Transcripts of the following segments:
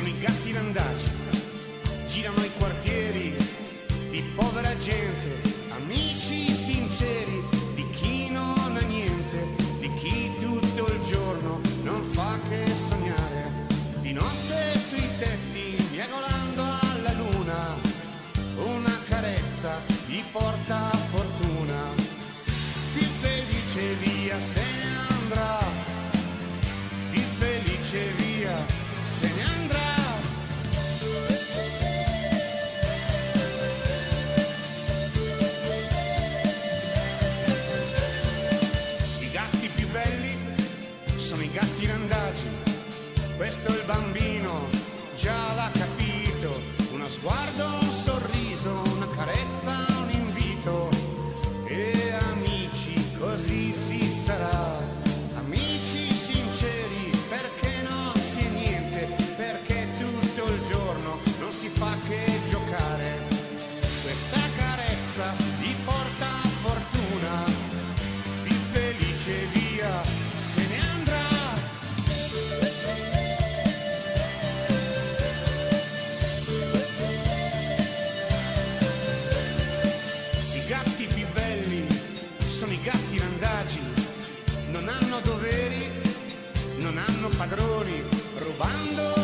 sono i gatti vandaci, girano i quartieri di povera gente andaci, questo è il bambino, già l'ha capito, uno sguardo, un sorriso, una carezza, un invito, e amici così si sarà, amici. hanno padroni, rubando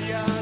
Yeah.